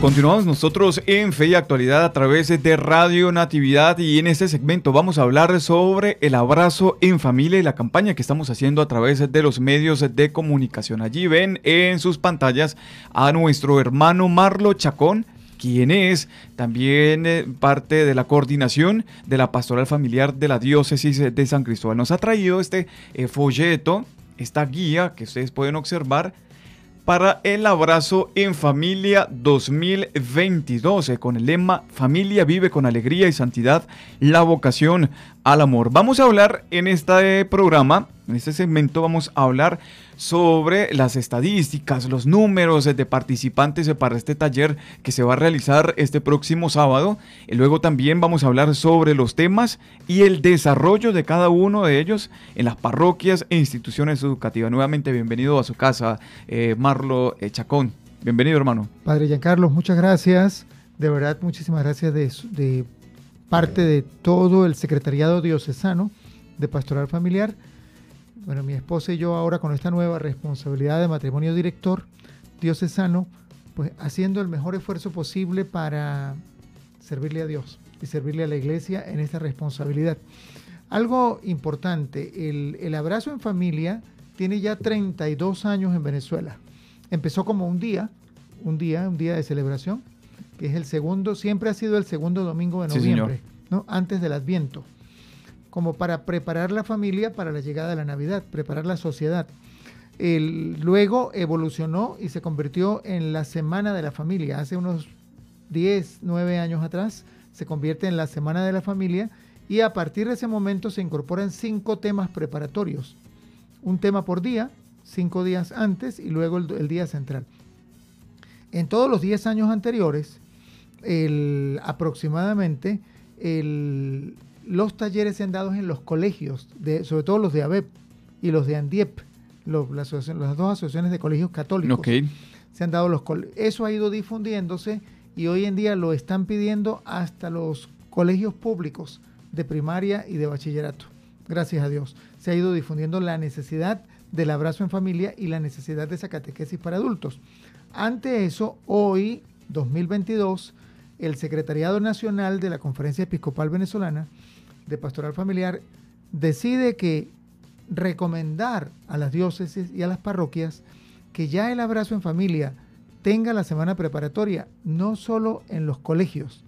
continuamos nosotros en Fe y Actualidad a través de Radio Natividad y en este segmento vamos a hablar sobre el abrazo en familia y la campaña que estamos haciendo a través de los medios de comunicación. Allí ven en sus pantallas a nuestro hermano Marlo Chacón, quien es también eh, parte de la coordinación de la pastoral familiar de la diócesis de San Cristóbal. Nos ha traído este eh, folleto, esta guía que ustedes pueden observar para el abrazo en familia 2022 eh, con el lema Familia vive con alegría y santidad la vocación al amor. Vamos a hablar en este programa, en este segmento vamos a hablar sobre las estadísticas, los números de participantes para este taller que se va a realizar este próximo sábado. Y luego también vamos a hablar sobre los temas y el desarrollo de cada uno de ellos en las parroquias e instituciones educativas. Nuevamente, bienvenido a su casa, eh, Marlo eh, Chacón. Bienvenido, hermano. Padre Giancarlo, muchas gracias. De verdad, muchísimas gracias de, de parte de todo el secretariado diocesano de Pastoral Familiar bueno, mi esposa y yo ahora con esta nueva responsabilidad de matrimonio director diocesano, pues haciendo el mejor esfuerzo posible para servirle a Dios y servirle a la iglesia en esta responsabilidad. Algo importante, el, el abrazo en familia tiene ya 32 años en Venezuela. Empezó como un día, un día, un día de celebración, que es el segundo, siempre ha sido el segundo domingo de noviembre, ¿no? antes del Adviento como para preparar la familia para la llegada de la Navidad, preparar la sociedad. luego evolucionó y se convirtió en la Semana de la Familia. Hace unos 10, 9 años atrás se convierte en la Semana de la Familia y a partir de ese momento se incorporan cinco temas preparatorios. Un tema por día, cinco días antes y luego el, día central. En todos los 10 años anteriores, aproximadamente el, los talleres se han dado en los colegios, de, sobre todo los de ABEP y los de ANDIEP, las, dos asociaciones de colegios católicos. Se han dado los Eso ha ido difundiéndose y hoy en día lo están pidiendo hasta los colegios públicos de primaria y de bachillerato. Gracias a Dios. Se ha ido difundiendo la necesidad del abrazo en familia y la necesidad de esa catequesis para adultos. Ante eso, hoy, 2022, el Secretariado Nacional de la Conferencia Episcopal Venezolana de Pastoral Familiar decide que recomendar a las diócesis y a las parroquias que ya el abrazo en familia tenga la semana preparatoria, no solo en los colegios,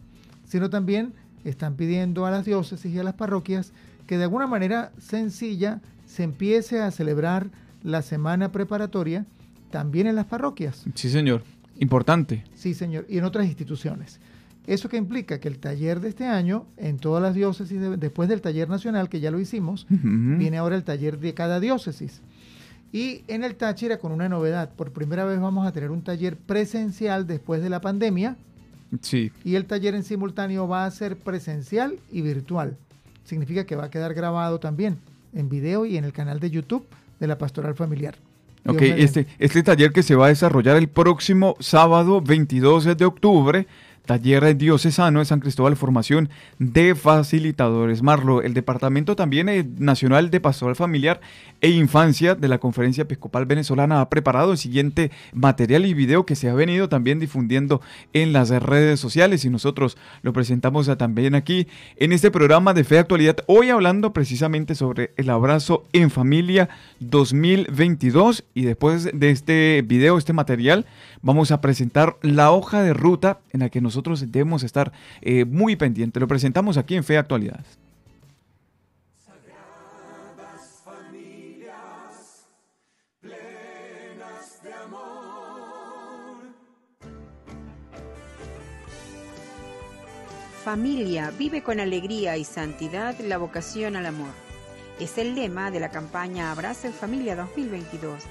sino también están pidiendo a las diócesis y a las parroquias que de alguna manera sencilla se empiece a celebrar la semana preparatoria también en las parroquias. Sí, señor. Importante. Sí, señor. Y en otras instituciones. ¿Eso que implica? Que el taller de este año, en todas las diócesis, después del taller nacional, que ya lo hicimos, viene ahora el taller de cada diócesis. Y en el Táchira, con una novedad, por primera vez vamos a tener un taller presencial después de la pandemia. Sí. Y el taller en simultáneo va a ser presencial y virtual. Significa que va a quedar grabado también en video y en el canal de YouTube de la Pastoral Familiar. Ok, este, este taller que se va a desarrollar el próximo sábado 22 de octubre Taller Diocesano de San Cristóbal, formación de facilitadores. Marlo, el Departamento también eh, Nacional de Pastoral Familiar e Infancia de la Conferencia Episcopal Venezolana ha preparado el siguiente material y video que se ha venido también difundiendo en las redes sociales y nosotros lo presentamos también aquí en este programa de Fe Actualidad. Hoy hablando precisamente sobre el abrazo en familia 2022 y después de este video, este material, vamos a presentar la hoja de ruta en la que nosotros debemos estar eh, muy pendientes. Lo presentamos aquí en Fe Actualidad. Familia vive con alegría y santidad la vocación al amor. Es el lema de la campaña Abraza en Familia 2022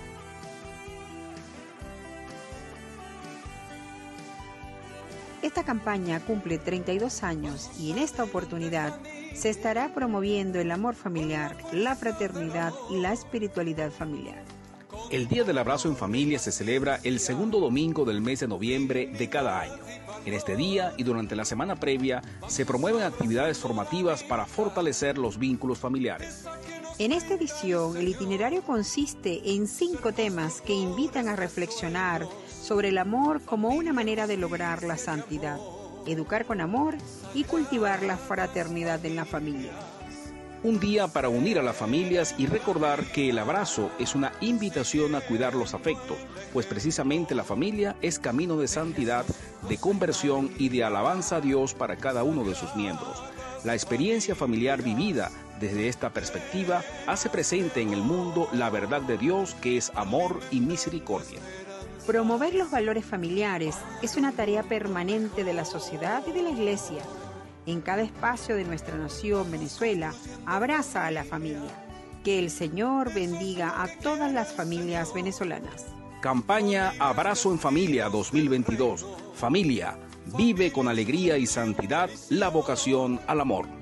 Esta campaña cumple 32 años y en esta oportunidad se estará promoviendo el amor familiar, la fraternidad y la espiritualidad familiar. El Día del Abrazo en Familia se celebra el segundo domingo del mes de noviembre de cada año. En este día y durante la semana previa se promueven actividades formativas para fortalecer los vínculos familiares. En esta edición, el itinerario consiste en cinco temas que invitan a reflexionar sobre el amor como una manera de lograr la santidad, educar con amor y cultivar la fraternidad en la familia. Un día para unir a las familias y recordar que el abrazo es una invitación a cuidar los afectos, pues precisamente la familia es camino de santidad, de conversión y de alabanza a Dios para cada uno de sus miembros. La experiencia familiar vivida desde esta perspectiva hace presente en el mundo la verdad de Dios que es amor y misericordia. Promover los valores familiares es una tarea permanente de la sociedad y de la Iglesia en cada espacio de nuestra nación, Venezuela, abraza a la familia. Que el Señor bendiga a todas las familias venezolanas. Campaña Abrazo en Familia 2022. Familia, vive con alegría y santidad la vocación al amor.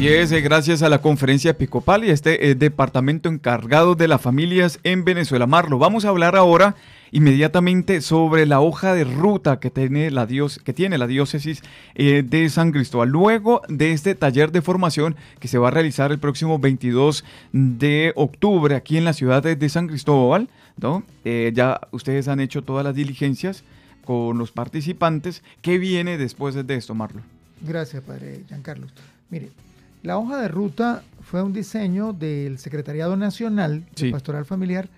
Así es, eh, gracias a la conferencia episcopal y este eh, departamento encargado de las familias en Venezuela. Marlo, vamos a hablar ahora inmediatamente sobre la hoja de ruta que tiene la, que tiene la diócesis eh, de San Cristóbal. Luego de este taller de formación que se va a realizar el próximo 22 de octubre aquí en la ciudad de, San Cristóbal, ¿no? Eh, ya ustedes han hecho todas las diligencias con los participantes. ¿Qué viene después de esto, Marlo? Gracias, padre Giancarlo. Mire, la hoja de ruta fue un diseño del Secretariado Nacional de Pastoral Familiar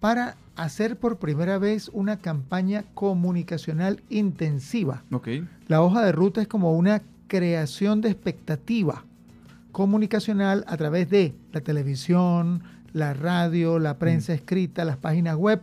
para hacer por primera vez una campaña comunicacional intensiva. La hoja de ruta es como una creación de expectativa comunicacional a través de la televisión, la radio, la prensa mm. escrita, las páginas web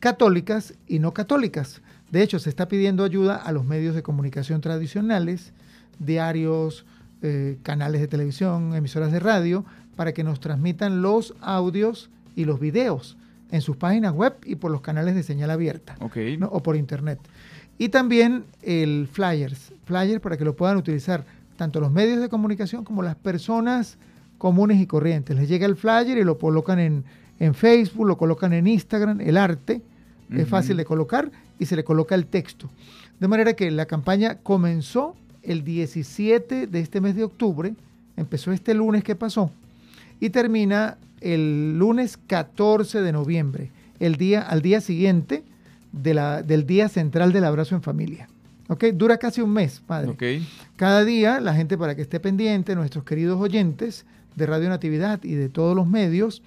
católicas y no católicas. De hecho, se está pidiendo ayuda a los medios de comunicación tradicionales, diarios, eh, canales de televisión, emisoras de radio, para que nos transmitan los audios y los videos en sus páginas web y por los canales de señal abierta o por internet. Y también el flyers, flyers para que lo puedan utilizar tanto los medios de comunicación como las personas comunes y corrientes. Les llega el flyer y lo colocan en, Facebook, lo colocan en Instagram, el arte, es fácil de colocar y se le coloca el texto. De manera que la campaña comenzó el 17 de este mes de octubre, empezó este lunes que pasó y termina el lunes 14 de noviembre, el día, al día siguiente de la, del Día Central del Abrazo en Familia. ¿Ok? Dura casi un mes, padre. Cada día, la gente para que esté pendiente, nuestros queridos oyentes de Radio Natividad y de todos los medios,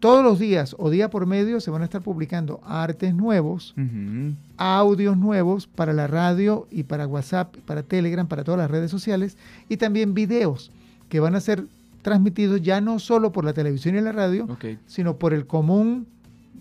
todos los días o día por medio se van a estar publicando artes nuevos, audios nuevos para la radio y para WhatsApp, para Telegram, para todas las redes sociales y también videos que van a ser transmitidos ya no solo por la televisión y la radio, sino por el común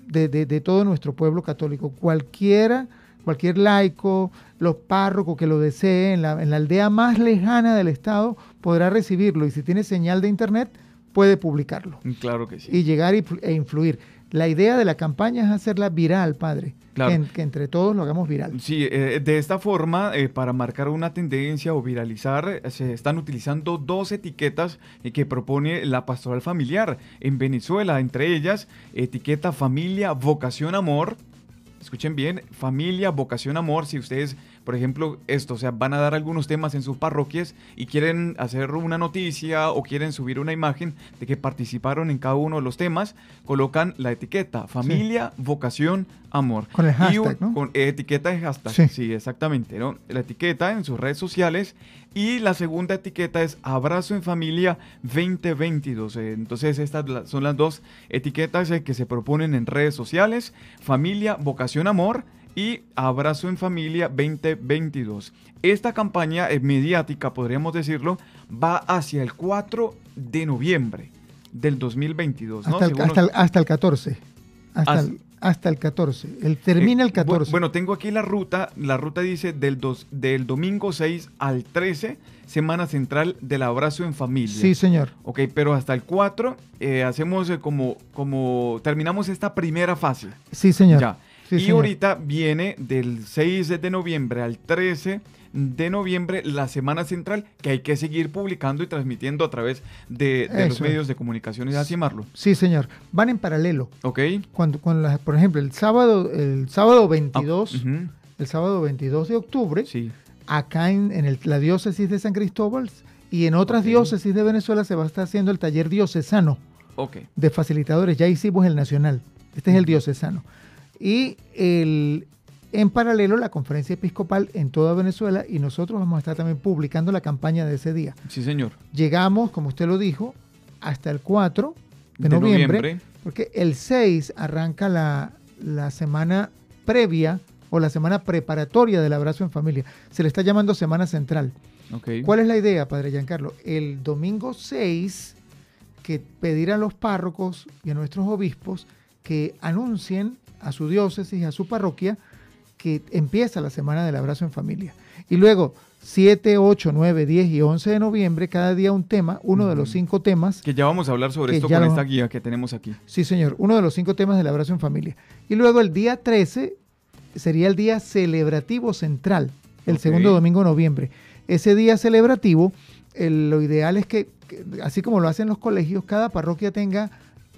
de, todo nuestro pueblo católico. Cualquiera, cualquier laico, los párrocos que lo deseen, en la, en la aldea más lejana del Estado, podrá recibirlo. Y si tiene señal de Internet, puede publicarlo. Claro que sí. Y llegar e influir. La idea de la campaña es hacerla viral, padre. Que, entre todos lo hagamos viral. Sí, eh, de esta forma, eh, para marcar una tendencia o viralizar, eh, se están utilizando dos etiquetas que propone la pastoral familiar en Venezuela, entre ellas etiqueta familia, vocación, amor. Escuchen bien, familia, vocación, amor. Si ustedes por ejemplo, esto, o sea, van a dar algunos temas en sus parroquias y quieren hacer una noticia o quieren subir una imagen de que participaron en cada uno de los temas, colocan la etiqueta familia, vocación, amor. Con el hashtag, ¿no? Con etiqueta de hashtag, sí. exactamente, ¿no? La etiqueta en sus redes sociales y la segunda etiqueta es Abrazo en Familia 2022. Entonces, estas son las dos etiquetas que se proponen en redes sociales, familia, vocación, amor y Abrazo en Familia 2022. Esta campaña mediática, podríamos decirlo, va hacia el 4 de noviembre del 2022. Hasta, el, hasta, el, 14. Hasta, el, 14. El, termina el 14. Eh, bueno, tengo aquí la ruta. La ruta dice del, dos, del domingo 6 al 13, Semana Central del Abrazo en Familia. Sí, señor. Ok, pero hasta el 4 eh, hacemos eh, como, como, terminamos esta primera fase. Sí, señor. Ya y ahorita viene del 6 de noviembre al 13 de noviembre la Semana Central que hay que seguir publicando y transmitiendo a través de, los medios de comunicación y así llamarlo. Sí, señor. Van en paralelo. Ok. Cuando, cuando por ejemplo, el sábado, el sábado 22, ah, el sábado 22 de octubre, sí. acá en, la diócesis de San Cristóbal, Y en otras diócesis de Venezuela se va a estar haciendo el taller diocesano de facilitadores. Ya hicimos el nacional. Este es el diocesano. Y el, en paralelo la conferencia episcopal en toda Venezuela y nosotros vamos a estar también publicando la campaña de ese día. Sí, señor. Llegamos, como usted lo dijo, hasta el 4 de, noviembre, porque el 6 arranca la, la semana previa o la semana preparatoria del abrazo en familia. Se le está llamando Semana Central. ¿Cuál es la idea, Padre Giancarlo? El domingo 6, que pedir a los párrocos y a nuestros obispos que anuncien a su diócesis, a su parroquia, que empieza la semana del abrazo en familia. Y luego, 7, 8, 9, 10 y 11 de noviembre, cada día un tema, uno de los cinco temas. Que ya vamos a hablar sobre esto con esta guía que tenemos aquí. Sí, señor, uno de los cinco temas del abrazo en familia. Y luego el día 13 sería el día celebrativo central, el segundo domingo de noviembre. Ese día celebrativo, lo ideal es que, así como lo hacen los colegios, cada parroquia tenga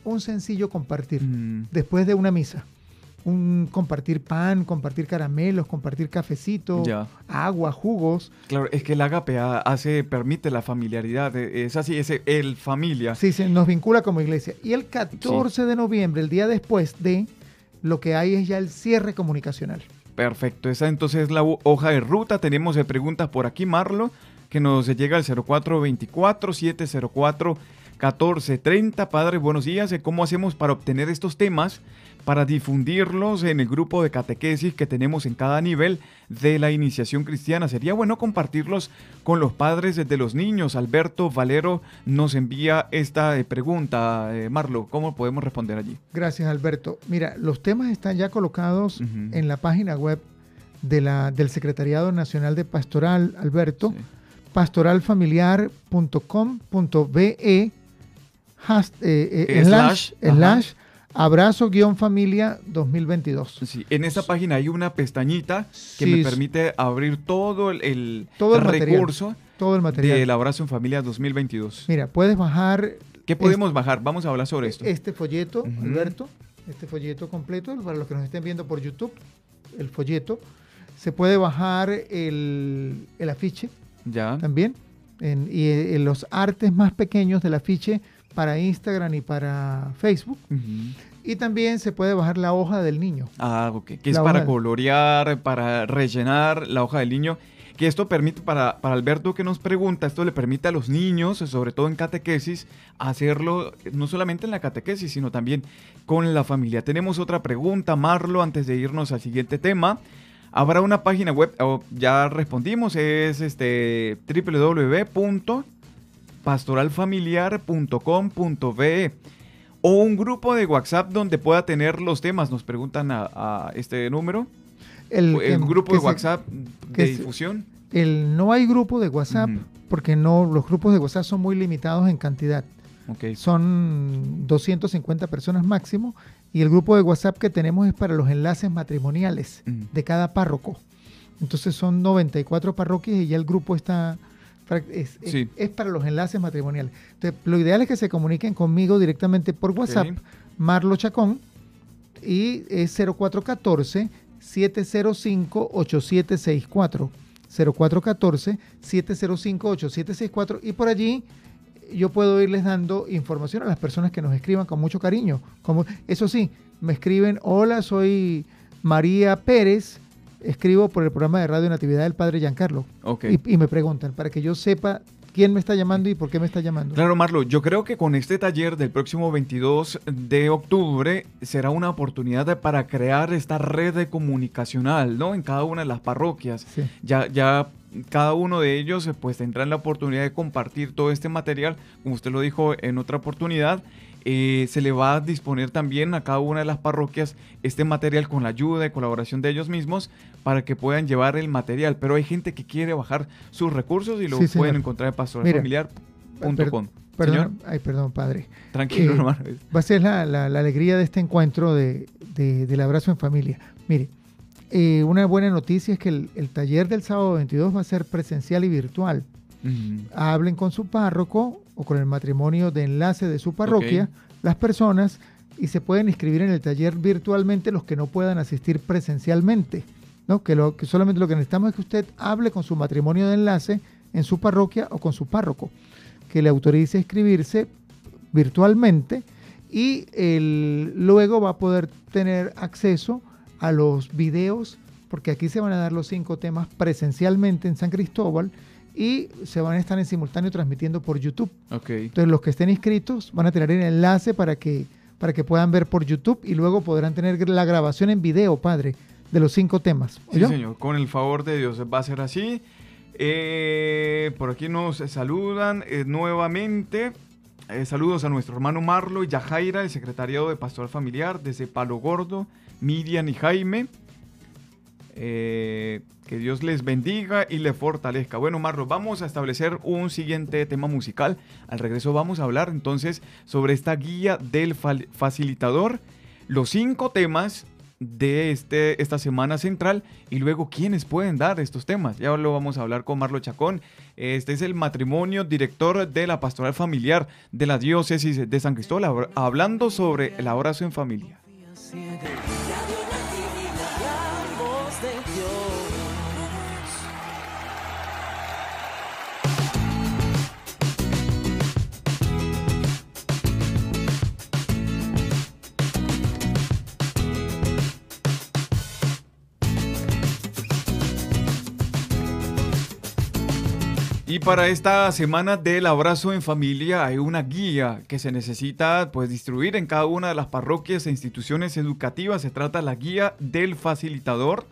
un sencillo compartir mm. después de una misa un compartir pan, compartir caramelos, compartir cafecito, agua, jugos. Claro, es que el agape hace, permite la familiaridad, e, es así, es el familia. Sí, se nos vincula como iglesia. Y el 14 de noviembre, el día después de, lo que hay es ya el cierre comunicacional. Perfecto, esa entonces es la hoja de ruta. Tenemos de preguntas por aquí, Marlo, que nos llega al 0424-704-1430. Padre, buenos días. ¿Cómo hacemos para obtener estos temas? para difundirlos en el grupo de catequesis que tenemos en cada nivel de la iniciación cristiana. Sería bueno compartirlos con los padres de los niños. Alberto Valero nos envía esta eh, pregunta. Eh, Marlo, ¿cómo podemos responder allí? Gracias, Alberto. Mira, los temas están ya colocados en la página web de la, del Secretariado Nacional de Pastoral, Alberto, pastoralfamiliar.com.be eh, slash, slash Abrazo-familia 2022. Sí, en esa página hay una pestañita que me permite abrir todo el, todo el recurso todo el material del Abrazo en Familia 2022. Mira, puedes bajar... ¿Qué podemos bajar? Vamos a hablar sobre esto. Este folleto, Alberto, este folleto completo, para los que nos estén viendo por YouTube, el folleto. Se puede bajar el, afiche ya. también. y en los artes más pequeños del afiche para Instagram y para Facebook. Y también se puede bajar la hoja del niño. Ah, ok. Que es para colorear, para rellenar la hoja del niño. Que esto permite, para, para Alberto que nos pregunta, esto le permite a los niños, sobre todo en catequesis, hacerlo no solamente en la catequesis, sino también con la familia. Tenemos otra pregunta, Marlo, antes de irnos al siguiente tema. Habrá una página web, ya respondimos, es este www pastoralfamiliar.com.be o un grupo de WhatsApp donde pueda tener los temas. Nos preguntan a, este número. El, grupo de WhatsApp de difusión. el, no hay grupo de WhatsApp porque no los grupos de WhatsApp son muy limitados en cantidad. Son 250 personas máximo y el grupo de WhatsApp que tenemos es para los enlaces matrimoniales de cada párroco. Entonces son 94 parroquias y ya el grupo está es, para los enlaces matrimoniales. Entonces, lo ideal es que se comuniquen conmigo directamente por WhatsApp, Marlo Chacón, y es 0414 705 8764. 0414 705 8764 y por allí yo puedo irles dando información a las personas que nos escriban con mucho cariño. Como, eso sí, me escriben, hola, soy María Pérez, escribo por el programa de Radio Natividad del Padre Giancarlo. Okay. Y, me preguntan, para que yo sepa quién me está llamando y por qué me está llamando. Claro, Marlo, yo creo que con este taller del próximo 22 de octubre será una oportunidad para crear esta red comunicacional, ¿no? En cada una de las parroquias. Ya, ya cada uno de ellos pues tendrá la oportunidad de compartir todo este material, como usted lo dijo en otra oportunidad, eh, se le va a disponer también a cada una de las parroquias este material con la ayuda y colaboración de ellos mismos para que puedan llevar el material. Pero hay gente que quiere bajar sus recursos y lo pueden encontrar en pastoralfamiliar.com. Perdón, ay, perdón, padre. Tranquilo, eh, hermano. Va a ser la, alegría de este encuentro de, del abrazo en familia. Mire, eh, una buena noticia es que el, taller del sábado 22 va a ser presencial y virtual. Hablen con su párroco o con el matrimonio de enlace de su parroquia, las personas, y se pueden inscribir en el taller virtualmente los que no puedan asistir presencialmente. ¿no? Que, lo, que solamente lo que necesitamos es que usted hable con su matrimonio de enlace en su parroquia o con su párroco, que le autorice a inscribirse virtualmente y luego va a poder tener acceso a los videos, porque aquí se van a dar los cinco temas presencialmente en San Cristóbal y se van a estar en simultáneo transmitiendo por YouTube. Entonces los que estén inscritos van a tener el enlace para que, para que puedan ver por YouTube y luego podrán tener la grabación en video, padre, de los cinco temas. Sí, señor, con el favor de Dios va a ser así. Eh, por aquí nos saludan eh, nuevamente. Eh, saludos a nuestro hermano Marlo y Yajaira, el secretariado de Pastoral Familiar, desde Palo Gordo, Miriam y Jaime. Que Dios les bendiga y les fortalezca. Bueno, Marlo, vamos a establecer un siguiente tema musical. Al regreso vamos a hablar entonces sobre esta guía del facilitador, los cinco temas de este, esta semana central y luego quiénes pueden dar estos temas. Ya lo vamos a hablar con Marlo Chacón. Este es el matrimonio director de la pastoral familiar de la diócesis de San Cristóbal, hablando sobre el abrazo en familia. Y para esta semana del abrazo en familia hay una guía que se necesita pues distribuir en cada una de las parroquias e instituciones educativas. Se trata de la guía del facilitador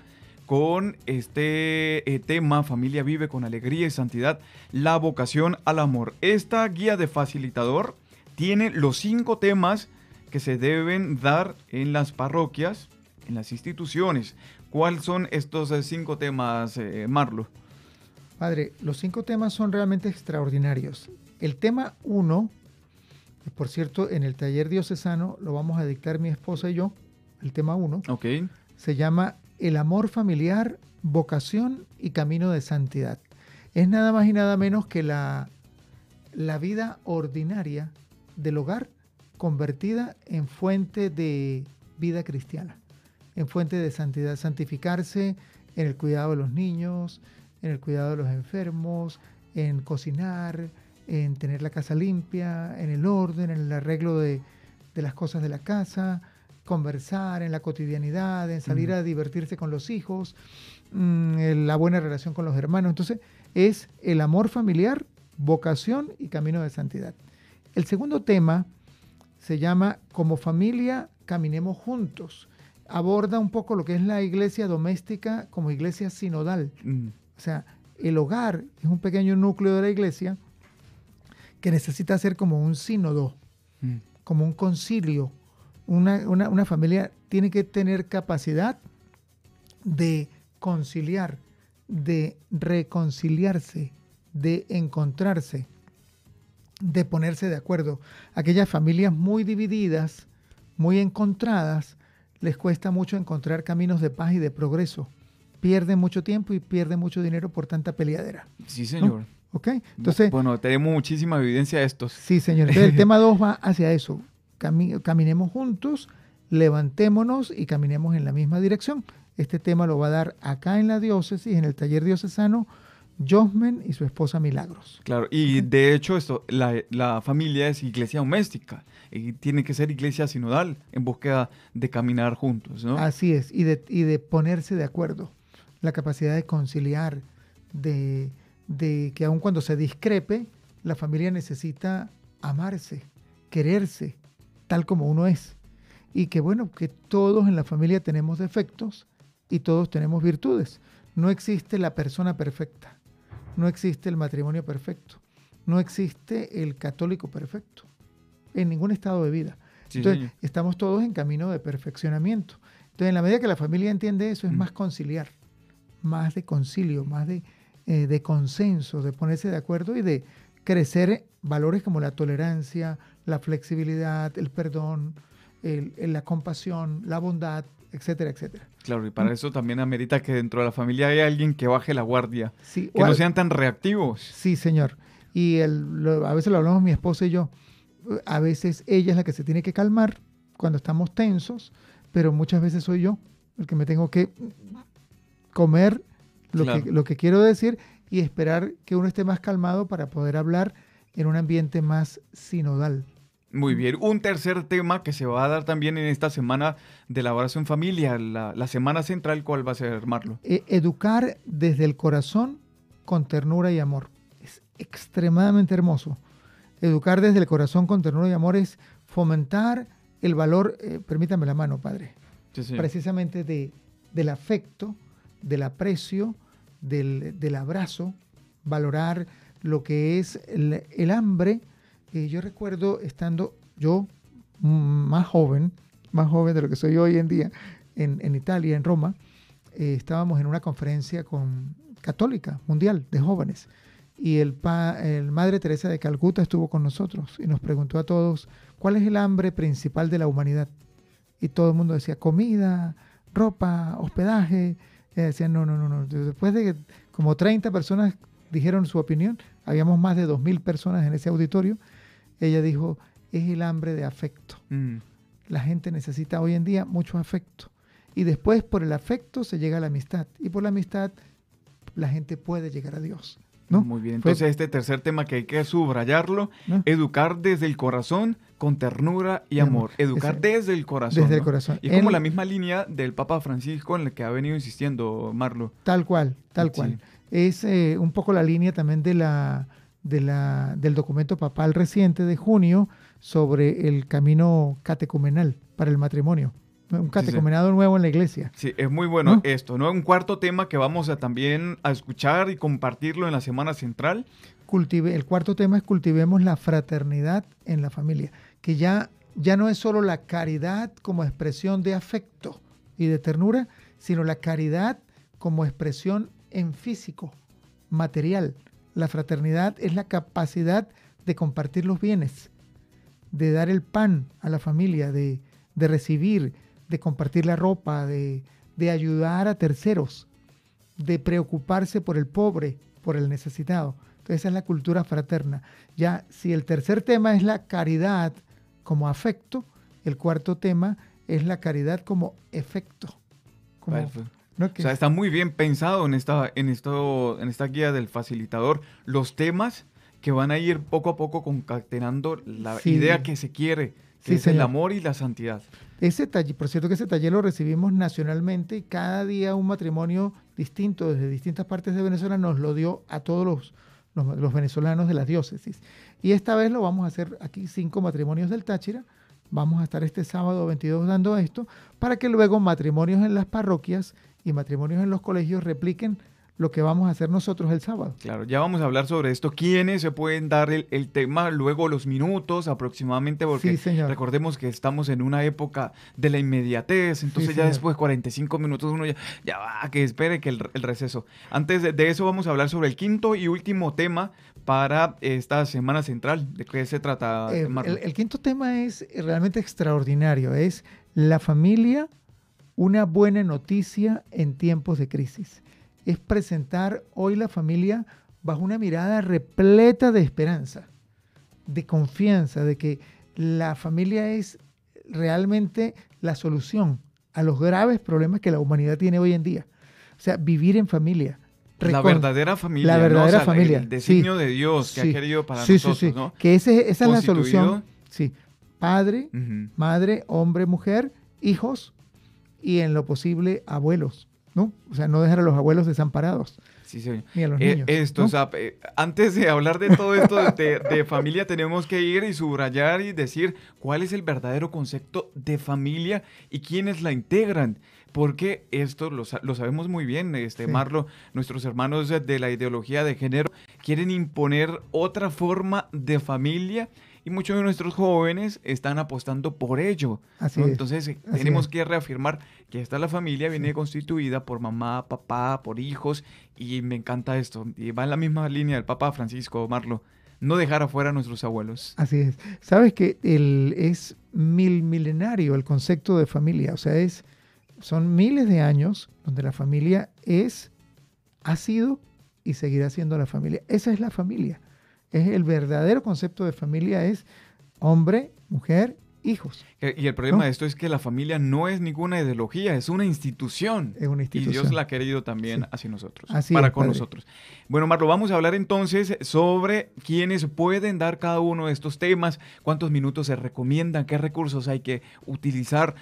con este eh, tema Familia vive con alegría y santidad, la vocación al amor. Esta guía de facilitador tiene los cinco temas que se deben dar en las parroquias, en las instituciones. ¿Cuáles son estos eh, cinco temas, eh, Marlo? Padre, los cinco temas son realmente extraordinarios. El tema uno, por cierto, en el taller diocesano lo vamos a dictar mi esposa y yo, el tema uno, okay. se llama El amor familiar, vocación y camino de santidad. Es nada más y nada menos que la, la vida ordinaria del hogar convertida en fuente de vida cristiana, en fuente de santidad, santificarse en el cuidado de los niños, en el cuidado de los enfermos, en cocinar, en tener la casa limpia, en el orden, en el arreglo de, las cosas de la casa, conversar en la cotidianidad, en salir a divertirse con los hijos, mm, la buena relación con los hermanos. Entonces, es el amor familiar, vocación y camino de santidad. El segundo tema se llama Como familia, caminemos juntos. Aborda un poco lo que es la iglesia doméstica como iglesia sinodal. O sea, el hogar es un pequeño núcleo de la iglesia que necesita ser como un sínodo, mm. como un concilio. Una, familia tiene que tener capacidad de conciliar, de reconciliarse, de encontrarse, de ponerse de acuerdo. Aquellas familias muy divididas, muy encontradas, les cuesta mucho encontrar caminos de paz y de progreso pierden mucho tiempo y pierden mucho dinero por tanta peleadera. Sí, señor. ¿Ok? Entonces, bueno, tenemos muchísima evidencia de esto. Sí, señor. Entonces, el tema 2 va hacia eso. Caminemos juntos, levantémonos y caminemos en la misma dirección. Este tema lo va a dar acá en la diócesis, en el taller diocesano, Josmen y su esposa Milagros. Claro, y de hecho esto, la, familia es iglesia doméstica y tiene que ser iglesia sinodal en búsqueda de caminar juntos, ¿no? Así es, y de, y de ponerse de acuerdo la capacidad de conciliar, de, que aun cuando se discrepe, la familia necesita amarse, quererse, tal como uno es. Y que bueno, que todos en la familia tenemos defectos y todos tenemos virtudes. No existe la persona perfecta, no existe el matrimonio perfecto, no existe el católico perfecto, en ningún estado de vida. Entonces, estamos todos en camino de perfeccionamiento. Entonces, en la medida que la familia entiende eso, es mm. más conciliar más de concilio, más de, eh, de consenso, de ponerse de acuerdo y de crecer valores como la tolerancia, la flexibilidad, el perdón, la compasión, la bondad, etcétera, etcétera. Claro, y para eso también amerita que dentro de la familia haya alguien que baje la guardia, que no sean tan reactivos. Sí, señor. Y a veces lo hablamos mi esposa y yo, a veces ella es la que se tiene que calmar cuando estamos tensos, pero muchas veces soy yo el que me tengo que comer lo, que, lo que quiero decir y esperar que uno esté más calmado para poder hablar en un ambiente más sinodal. Muy bien. Un tercer tema que se va a dar también en esta semana del abrazo en familia, la, semana central, ¿cuál va a ser, Marlo? E, educar desde el corazón con ternura y amor. Es extremadamente hermoso. Educar desde el corazón con ternura y amor es fomentar el valor, eh, permítame la mano, padre, precisamente de, del afecto, del aprecio, del, abrazo, valorar lo que es el hambre eh, yo recuerdo estando yo más joven, más joven de lo que soy hoy en día, en, Italia, en Roma, eh, estábamos en una conferencia con, católica mundial de jóvenes y el, el Madre Teresa de Calcuta estuvo con nosotros y nos preguntó a todos cuál es el hambre principal de la humanidad. Y todo el mundo decía comida, ropa, hospedaje. Y decían, no, no, no, no. Después de que como 30 personas dijeron su opinión, habíamos más de 2.000 personas en ese auditorio, ella dijo, es el hambre de afecto. Mm. La gente necesita hoy en día mucho afecto. Y después por el afecto se llega a la amistad. Y por la amistad la gente puede llegar a Dios. ¿no? Muy bien. Entonces este tercer tema que hay que subrayarlo, educar desde el corazón con ternura y amor. Educar desde el corazón. Desde el corazón. Y como la misma línea del Papa Francisco en la que ha venido insistiendo Marlo. Tal cual, tal cual. Es eh, un poco la línea también de la del documento papal reciente de junio sobre el camino catecumenal para el matrimonio. Un catecumenado nuevo en la iglesia. Sí, es muy bueno esto, ¿no? Un cuarto tema que vamos a también a escuchar y compartirlo en la Semana Central. Cultive, el cuarto tema es cultivemos la fraternidad en la familia, que ya, ya no es solo la caridad como expresión de afecto y de ternura, sino la caridad como expresión en físico, material. La fraternidad es la capacidad de compartir los bienes, de dar el pan a la familia, de, recibir, de compartir la ropa, de, ayudar a terceros, de preocuparse por el pobre, por el necesitado. Entonces esa es la cultura fraterna. Ya si el tercer tema es la caridad como afecto, el cuarto tema es la caridad como efecto. O sea, está muy bien pensado en esta, en, esto, en esta guía del facilitador los temas que van a ir poco a poco concatenando la idea que se quiere, que es el amor y la santidad. Ese taller, por cierto que ese taller lo recibimos nacionalmente y cada día un matrimonio distinto desde distintas partes de Venezuela nos lo dio a todos los, los, los venezolanos de las diócesis. Y esta vez lo vamos a hacer aquí cinco matrimonios del Táchira. Vamos a estar este sábado 22 dando esto para que luego matrimonios en las parroquias y matrimonios en los colegios repliquen lo que vamos a hacer nosotros el sábado. Claro, ya vamos a hablar sobre esto. ¿Quiénes se pueden dar el, tema? Luego los minutos aproximadamente, porque recordemos que estamos en una época de la inmediatez, entonces ya después 45 minutos uno ya, ya va, que espere que el, receso. Antes de, eso vamos a hablar sobre el quinto y último tema para esta Semana Central. ¿De qué se trata, eh, el, el quinto tema es realmente extraordinario, es la familia una buena noticia en tiempos de crisis. Es presentar hoy la familia bajo una mirada repleta de esperanza, de confianza, de que la familia es realmente la solución a los graves problemas que la humanidad tiene hoy en día. O sea, vivir en familia. La verdadera familia. La verdadera familia. El designio de Dios que ha querido para nosotros, ¿no? Que ese, esa es la solución. Sí. Padre, madre, hombre, mujer, hijos, y en lo posible abuelos, ¿no? O sea, no dejar a los abuelos desamparados. Sí, sí. Ni a los eh, niños. esto, o sea, eh, antes de hablar de todo esto de, familia, tenemos que ir y subrayar y decir cuál es el verdadero concepto de familia y quiénes la integran. Porque esto lo, sabemos muy bien, este Marlo, nuestros hermanos de la ideología de género quieren imponer otra forma de familia y muchos de nuestros jóvenes están apostando por ello. Entonces tenemos que reafirmar que esta la familia viene constituida por mamá, papá, por hijos y me encanta esto. Y va en la misma línea del Papa Francisco Marlo. No dejar afuera a nuestros abuelos. Así es. Sabes que el, es mil milenario el concepto de familia. O sea, es, son miles de años donde la familia es, ha sido y seguirá siendo la familia. Esa es la familia. Es el verdadero concepto de familia es hombre, mujer, hijos. Y el problema de esto es que la familia no es ninguna ideología, es una institución. Es una institución. Y Dios la ha querido también hacia nosotros, Así para es, con padre. nosotros. Bueno, Marlo, vamos a hablar entonces sobre quiénes pueden dar cada uno de estos temas, cuántos minutos se recomiendan, qué recursos hay que utilizar,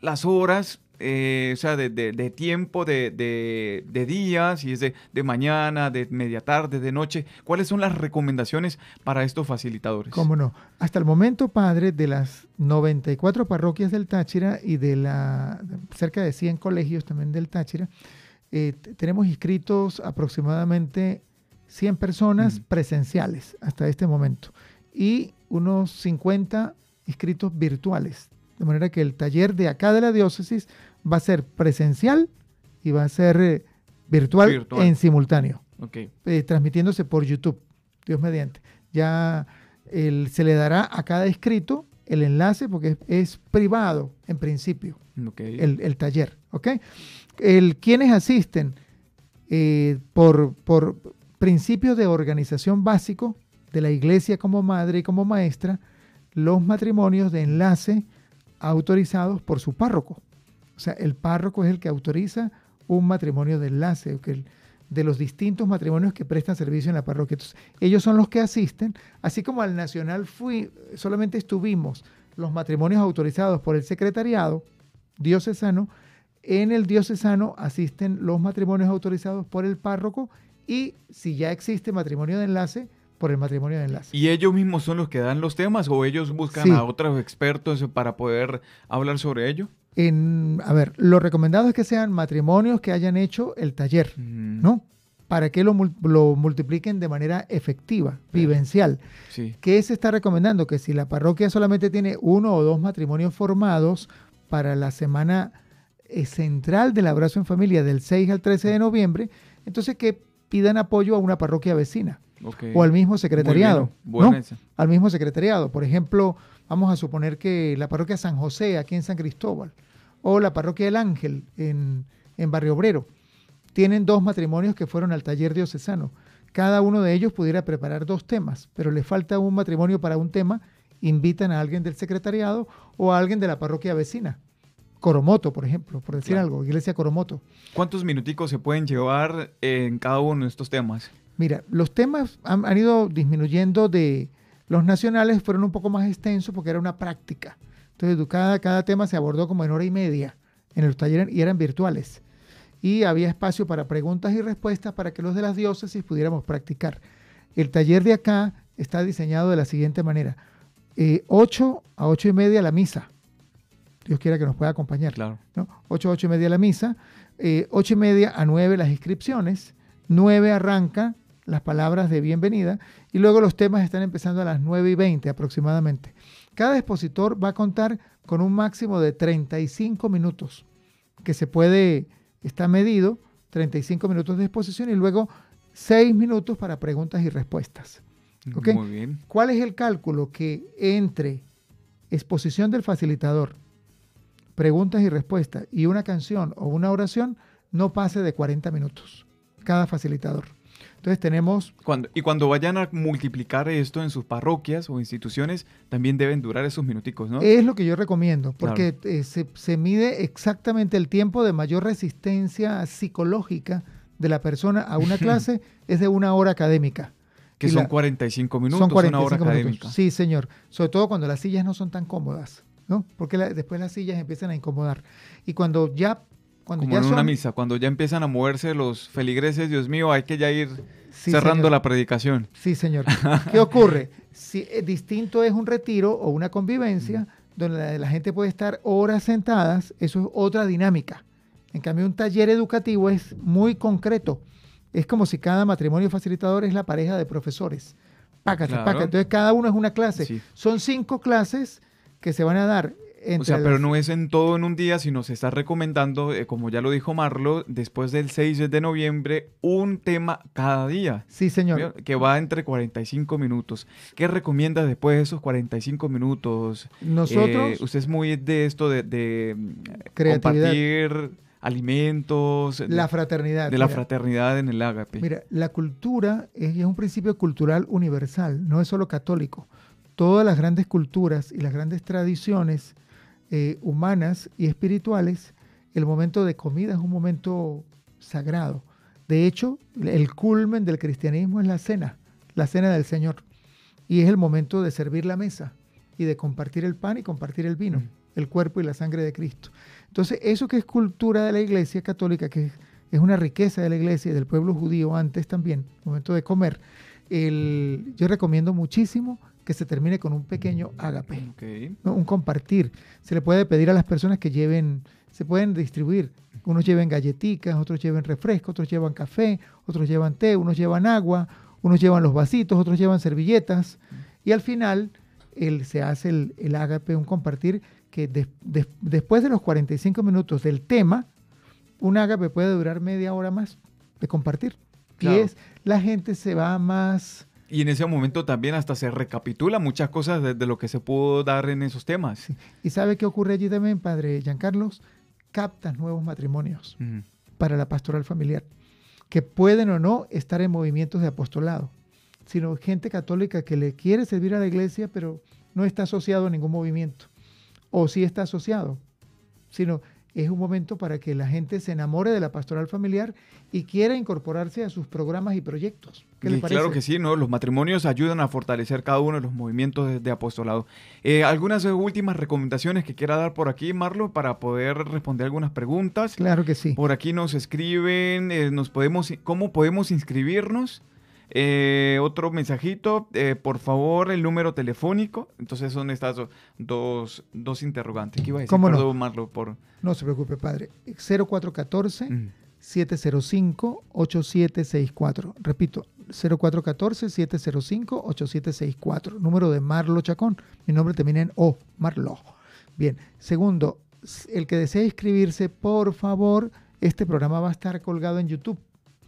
las horas, eh, o sea, de, de- de tiempo, de, de- de día, si es de, de mañana, de media tarde, de noche. ¿Cuáles son las recomendaciones para estos facilitadores? ¿Cómo no? Hasta el momento, padre, de las 94 parroquias del Táchira y de la cerca de 100 colegios también del Táchira, eh, tenemos inscritos aproximadamente 100 personas Mm. presenciales hasta este momento y unos 50 inscritos virtuales. De manera que el taller de acá de la diócesis va a ser presencial y va a ser eh, virtual, Virtual. en simultáneo Ok. eh, transmitiéndose por YouTube, Dios mediante. Ya el- se le dará a cada inscrito el enlace porque es, es privado en principio, el, el taller, ¿ok? El, quienes asisten eh, por, por principio de organización básico de la iglesia como madre y como maestra, los matrimonios de enlace autorizados por su párroco. O sea, el párroco es el que autoriza un matrimonio de enlace, o que el- de los distintos matrimonios que prestan servicio en la parroquia. Entonces, ellos son los que asisten, así como al Nacional fui, solamente estuvimos los matrimonios autorizados por el secretariado diocesano, en el diocesano asisten los matrimonios autorizados por el párroco y si ya existe matrimonio de enlace, por el matrimonio de enlace. ¿Y ellos mismos son los que dan los temas o ellos buscan Sí. a otros expertos para poder hablar sobre ello? En, a ver, lo recomendado es que sean matrimonios que hayan hecho el taller, Mm, ¿no? Para que lo, mul- lo multipliquen de manera efectiva, vivencial. Sí. ¿Qué se está recomendando? Que si la parroquia solamente tiene uno o dos matrimonios formados para la semana eh, central del abrazo en familia del 6 al 13 de noviembre, entonces que pidan apoyo a una parroquia vecina o al mismo secretariado. ¿no? Al mismo secretariado. Por ejemplo, vamos a suponer que la parroquia San José, aquí en San Cristóbal, o la parroquia del Ángel, en, en Barrio Obrero, tienen dos matrimonios que fueron al taller diocesano. Cada uno de ellos pudiera preparar dos temas, pero le falta un matrimonio para un tema, invitan a alguien del secretariado o a alguien de la parroquia vecina. Coromoto, por ejemplo, por decir Claro. algo, Iglesia Coromoto. ¿Cuántos minuticos se pueden llevar en cada uno de estos temas? Mira, los temas han, han ido disminuyendo de... Los nacionales fueron un poco más extensos porque era una práctica. Entonces, cada, cada tema se abordó como en hora y media en el taller y eran virtuales. Y había espacio para preguntas y respuestas para que los de las diócesis pudiéramos practicar. El taller de acá está diseñado de la siguiente manera. Eh, 8 a 8 y media la misa. Dios quiera que nos pueda acompañar. Claro. ¿no? 8 a 8 y media la misa, eh, 8 y media a 9 las inscripciones, 9 arranca las palabras de bienvenida y luego los temas están empezando a las 9 y 20 aproximadamente. Cada expositor va a contar con un máximo de 35 minutos que se puede, está medido, 35 minutos de exposición y luego 6 minutos para preguntas y respuestas. Ok. Muy bien. ¿Cuál es el cálculo que entre exposición del facilitador, preguntas y respuestas y una canción o una oración no pase de 40 minutos cada facilitador? Entonces tenemos, Cuando, y cuando vayan a multiplicar esto en sus parroquias o instituciones, también deben durar esos minuticos, ¿no? es lo que yo recomiendo, porque eh, se, se mide exactamente el tiempo de mayor resistencia psicológica de la persona a una clase, es de una hora académica. que son la- 45 minutos, son 45 una hora minutos. académica. Sí, señor. Sobre todo cuando las sillas no son tan cómodas, ¿no? Porque la- después las sillas empiezan a incomodar. Y cuando ya, cuando Como ya en son, una misa, cuando ya empiezan a moverse los feligreses, Dios mío, hay que ya ir Sí, cerrando señor. la predicación. Sí, señor. ¿Qué ocurre? Si eh, distinto es un retiro o una convivencia donde la, la gente puede estar horas sentadas, eso es otra dinámica. En cambio, un taller educativo es muy concreto. Es como si cada matrimonio facilitador es la pareja de profesores. Pácate, Claro. pácate. Entonces, cada uno es una clase. Sí. Son cinco clases que se van a dar O sea, pero no es en todo en un día, sino se está recomendando, eh, como ya lo dijo Marlo, después del 6 de noviembre, un tema cada día. Sí, señor. Que va entre 45 minutos. ¿Qué recomienda después de esos 45 minutos? Nosotros, Eh, usted es muy de esto de, de, mm, compartir alimentos, la fraternidad. de la fraternidad en el ágape. Mira, la cultura es, es un principio cultural universal, no es solo católico. todas las grandes culturas y las grandes tradiciones eh, humanas y espirituales, el momento de comida es un momento sagrado. De hecho, el culmen del cristianismo es la cena, la cena del Señor. Y es el momento de servir la mesa y de compartir el pan y compartir el vino, el cuerpo y la sangre de Cristo. Entonces, eso que es cultura de la iglesia católica, que es una riqueza de la iglesia y del pueblo judío antes también, momento de comer, el, yo recomiendo muchísimo que se termine con un pequeño ágape, un compartir. Se le puede pedir a las personas que lleven, se pueden distribuir. Unos lleven galletitas, otros lleven refresco, otros llevan café, otros llevan té, unos llevan agua, unos llevan los vasitos, otros llevan servilletas. Y al final el, se hace el, el ágape, un compartir que después de los 45 minutos del tema, un ágape puede durar media hora más de compartir. Y es, la gente se va más... Y en ese momento también hasta se recapitula muchas cosas de, lo que se pudo dar en esos temas. ¿Y sabe qué ocurre allí también, padre Giancarlos? Captas nuevos matrimonios para la pastoral familiar, que pueden o no estar en movimientos de apostolado, sino gente católica que le quiere servir a la iglesia, pero no está asociado a ningún movimiento o sí está asociado, sino es un momento para que la gente se enamore de la pastoral familiar y quiera incorporarse a sus programas y proyectos. Claro que sí, ¿no? Los matrimonios ayudan a fortalecer cada uno de los movimientos de, apostolado. Eh, ¿Algunas últimas recomendaciones que quiera dar por aquí, Marlo, para poder responder algunas preguntas? Claro que sí. Por aquí nos escriben, eh, nos podemos, ¿cómo podemos inscribirnos? Eh, otro mensajito, eh, por favor, el número telefónico. Entonces son estas dos, dos interrogantes. ¿Qué iba a decir? ¿Cómo no? por... no se preocupe, padre. 0414 705 8764. Repito, 0414 705 8764. Número de Marlo Chacón. Mi nombre termina en O, Marlo. Bien. Segundo, el que desee inscribirse, por favor, este programa va a estar colgado en YouTube.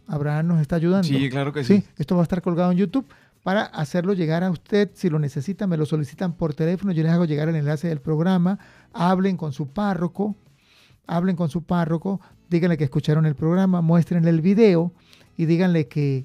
Abraham nos está ayudando. Sí, claro que sí. Esto va a estar colgado en YouTube para hacerlo llegar a usted. Si lo necesitan, me lo solicitan por teléfono. Yo les hago llegar el enlace del programa. Hablen con su párroco. Hablen con su párroco. Díganle que escucharon el programa. Muéstrenle el video y díganle que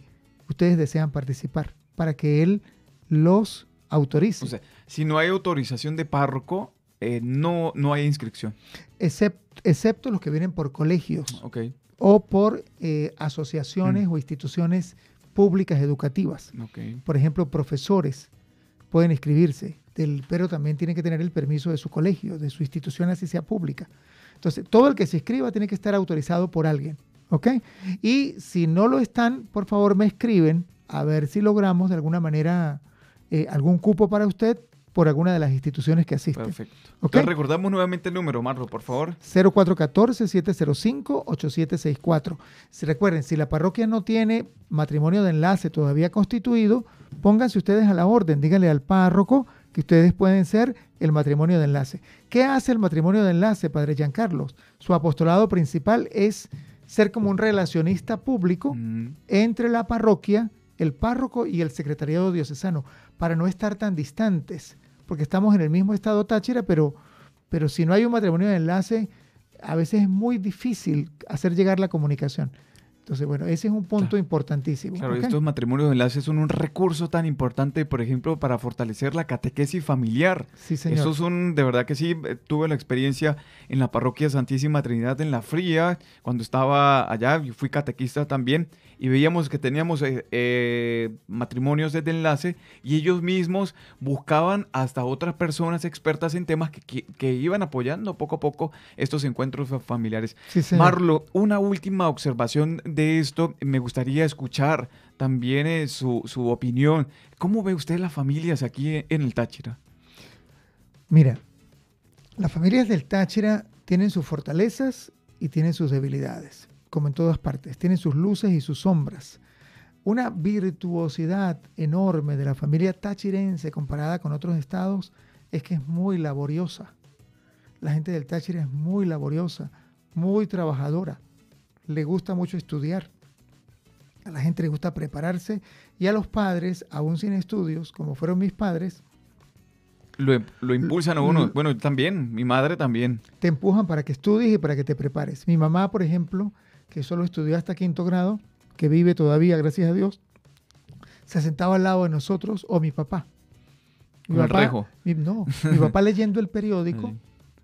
ustedes desean participar para que él los autorice. O sea, si no hay autorización de párroco, eh, no, no hay inscripción. excepto los que vienen por colegios. Ok o por eh, asociaciones mm. o instituciones públicas educativas. Por ejemplo, profesores pueden inscribirse, pero también tienen que tener el permiso de su colegio, de su institución, así sea pública. Entonces, todo el que se inscriba tiene que estar autorizado por alguien. ¿Ok? Y si no lo están, por favor me escriben a ver si logramos de alguna manera eh, algún cupo para usted por alguna de las instituciones que asisten. Perfecto. ¿Okay? recordamos nuevamente el número, Marlo, por favor. 0414-705-8764. Si recuerden, si la parroquia no tiene matrimonio de enlace todavía constituido, pónganse ustedes a la orden, díganle al párroco que ustedes pueden ser el matrimonio de enlace. ¿Qué hace el matrimonio de enlace, Padre Giancarlos? Su apostolado principal es ser como un relacionista público mm. entre la parroquia, el párroco y el secretariado diocesano, para no estar tan distantes porque estamos en el mismo estado Táchira, pero, pero si no hay un matrimonio de enlace, a veces es muy difícil hacer llegar la comunicación. Entonces, bueno, ese es un punto importantísimo. Claro, estos matrimonios de enlace son un recurso tan importante, por ejemplo, para fortalecer la catequesis familiar. Sí, señor. Estos son, de verdad que sí, eh, tuve la experiencia en la parroquia Santísima Trinidad en La Fría, cuando estaba allá, fui catequista también, y veíamos que teníamos eh, eh, matrimonios de enlace y ellos mismos buscaban hasta otras personas expertas en temas que, que, iban apoyando poco a poco estos encuentros familiares. Marlo, una última observación de esto, me gustaría escuchar también eh, su, su, opinión. ¿Cómo ve usted las familias aquí en el Táchira? Mira, las familias del Táchira tienen sus fortalezas y tienen sus debilidades como en todas partes, tienen sus luces y sus sombras. Una virtuosidad enorme de la familia tachirense comparada con otros estados es que es muy laboriosa. La gente del Táchira es muy laboriosa, muy trabajadora. Le gusta mucho estudiar. A la gente le gusta prepararse y a los padres, aún sin estudios, como fueron mis padres, lo, lo, impulsan a uno. Bueno, también, mi madre también. Te empujan para que estudies y para que te prepares. Mi mamá, por ejemplo, que solo estudió hasta quinto grado, que vive todavía, gracias a Dios, se sentaba al lado de nosotros, o mi papá. Mi papá, no, mi papá leyendo el periódico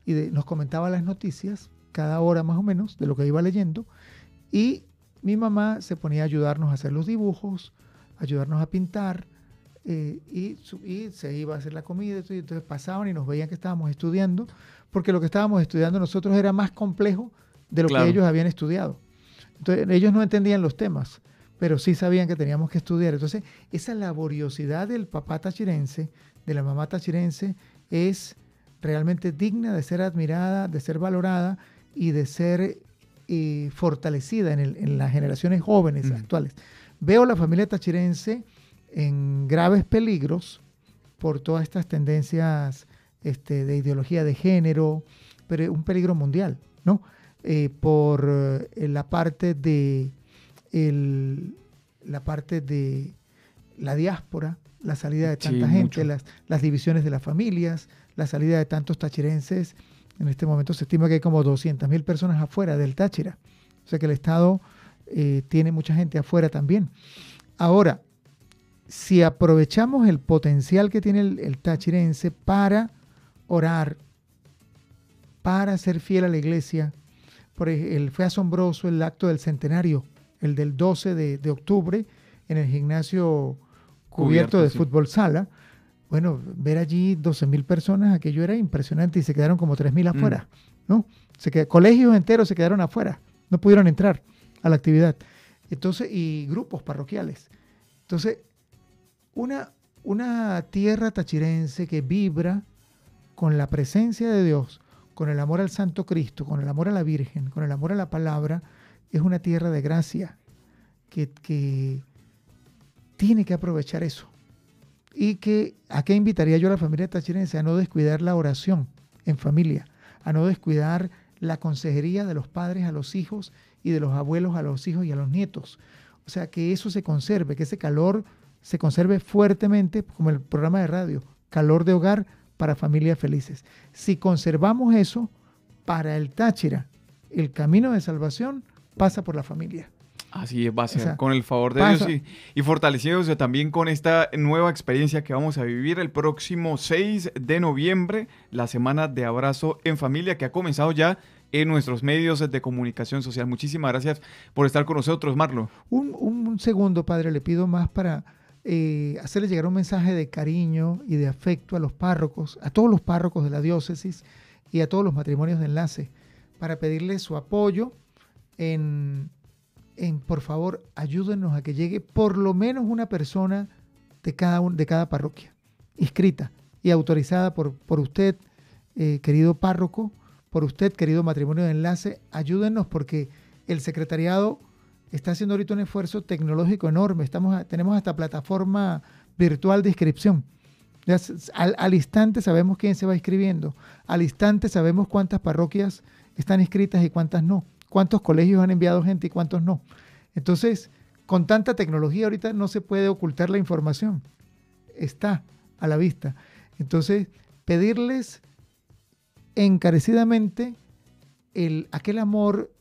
y nos comentaba las noticias cada hora más o menos de lo que iba leyendo y mi mamá se ponía a ayudarnos a hacer los dibujos, ayudarnos a pintar eh, y, se iba a hacer la comida y entonces pasaban y nos veían que estábamos estudiando porque lo que estábamos estudiando nosotros era más complejo de lo que ellos habían estudiado. Entonces ellos no entendían los temas, pero sí sabían que teníamos que estudiar. Entonces esa laboriosidad del papá tachirense, de la mamá tachirense, es realmente digna de ser admirada, de ser valorada y de ser eh, fortalecida en, las generaciones jóvenes actuales. Veo la familia tachirense en graves peligros por todas estas tendencias este, de ideología de género, pero un peligro mundial, ¿no? Eh, por eh, la parte de la parte de la diáspora, la salida de tanta gente, las, las, divisiones de las familias, la salida de tantos tachirenses. En este momento se estima que hay como 200.000 personas afuera del Táchira. O sea que el Estado eh, tiene mucha gente afuera también. Ahora, si aprovechamos el potencial que tiene el, el tachirense para orar, para ser fiel a la iglesia, por ejemplo, fue asombroso el acto del centenario, el del 12 de, octubre, en el gimnasio cubierto, de fútbol sala. Bueno, ver allí 12 mil personas, aquello era impresionante y se quedaron como 3 mil afuera, mm. ¿no? Se colegios enteros se quedaron afuera, no pudieron entrar a la actividad. Entonces, y grupos parroquiales. Entonces, una, una tierra tachirense que vibra con la presencia de Dios, con el amor al Santo Cristo, con el amor a la Virgen, con el amor a la palabra, es una tierra de gracia que, tiene que aprovechar eso. Y que, ¿a qué invitaría yo a la familia tachirense? A no descuidar la oración en familia, a no descuidar la consejería de los padres a los hijos y de los abuelos a los hijos y a los nietos. O sea, que eso se conserve, que ese calor se conserve fuertemente, como el programa de radio, calor de hogar para familias felices. Si conservamos eso, para el Táchira, el camino de salvación pasa por la familia. Así es, va a ser con el favor de Dios y, y fortaleciéndose también con esta nueva experiencia que vamos a vivir el próximo 6 de noviembre, la semana de abrazo en familia que ha comenzado ya en nuestros medios de comunicación social. Muchísimas gracias por estar con nosotros, Marlo. Un, un segundo, padre, le pido más para eh, hacerle llegar un mensaje de cariño y de afecto a los párrocos, a todos los párrocos de la diócesis y a todos los matrimonios de enlace, para pedirles su apoyo en, en por favor, ayúdenos a que llegue por lo menos una persona de cada, de cada parroquia, inscrita y autorizada por, por usted, eh, querido párroco, por usted, querido matrimonio de enlace, ayúdenos porque el secretariado está haciendo ahorita un esfuerzo tecnológico enorme. Estamos, tenemos hasta plataforma virtual de inscripción. al, instante sabemos quién se va inscribiendo. Al instante sabemos cuántas parroquias están inscritas y cuántas no. Cuántos colegios han enviado gente y cuántos no. Entonces, con tanta tecnología ahorita no se puede ocultar la información. Está a la vista. Entonces, pedirles encarecidamente el, aquel amor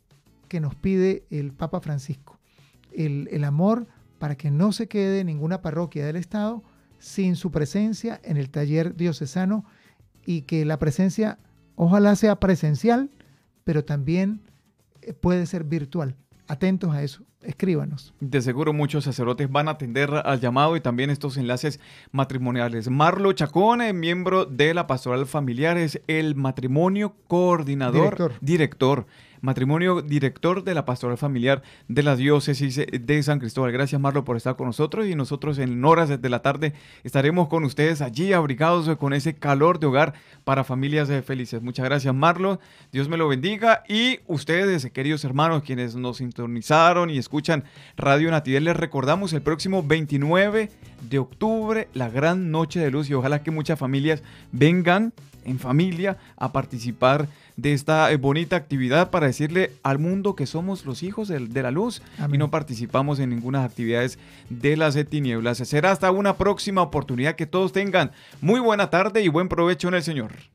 que nos pide el Papa Francisco. El, amor para que no se quede ninguna parroquia del Estado sin su presencia en el taller diocesano y que la presencia ojalá sea presencial, pero también eh, puede ser virtual. Atentos a eso, escríbanos. De seguro muchos sacerdotes van a atender al llamado y también estos enlaces matrimoniales. Marlo Chacón, eh, miembro de la Pastoral Familiar, es el matrimonio coordinador, director matrimonio director de la Pastoral Familiar de la Diócesis de San Cristóbal. Gracias, Marlo, por estar con nosotros y nosotros en horas de la tarde estaremos con ustedes allí abrigados con ese calor de hogar para familias felices. Muchas gracias, Marlo. Dios me lo bendiga y ustedes, queridos hermanos, quienes nos sintonizaron y escuchan Radio Natividad, les recordamos el próximo 29 de octubre, la gran noche de luz y ojalá que muchas familias vengan en familia a participar de esta eh, bonita actividad para decirle al mundo que somos los hijos de, la luz y no participamos en ninguna actividades de las tinieblas. Será hasta una próxima oportunidad que todos tengan muy buena tarde y buen provecho en el Señor.